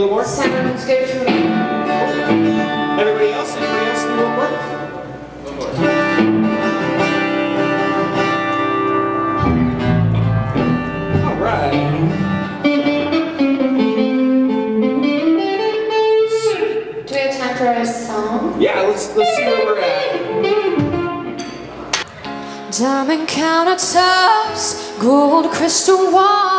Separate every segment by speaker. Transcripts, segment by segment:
Speaker 1: do little more?
Speaker 2: Sounds good for me.
Speaker 1: Everybody else? Anybody else need a little more? One more. All right.
Speaker 2: Do we have time for a song?
Speaker 1: Yeah, let's let's see where we're at.
Speaker 3: Diamond countertops, gold crystal walls,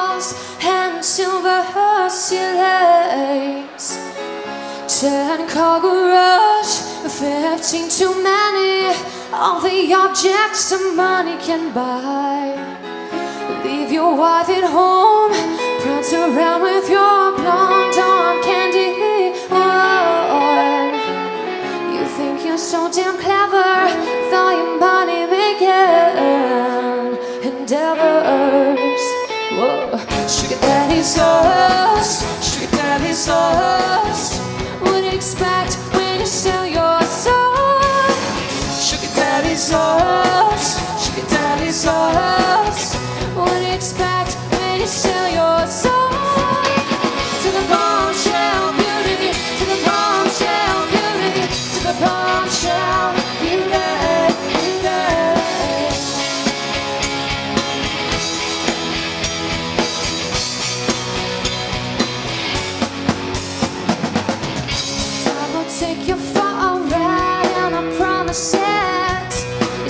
Speaker 3: Ten car garage, fifteen too many. All the objects that money can buy. Leave your wife at home, prance around with your blonde on candy. on. You think you're so damn clever all your money making endeavors. Whoa. Sugar daddy sauce, sugar daddy sauce. Expect when you sell your soul? Sugar daddy sauce, sugar daddy sauce. What do you expect when you sell your soul? To the bombshell beauty, to the bombshell beauty, to the bombshell beauty.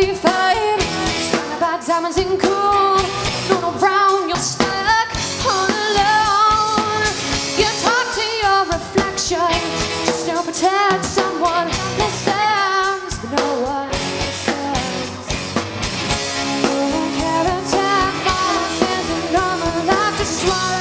Speaker 3: perfectly fine. Diamonds and you're stuck all alone. You talk to your reflection. Just don't pretend someone listens. But no one. Listens. Can't to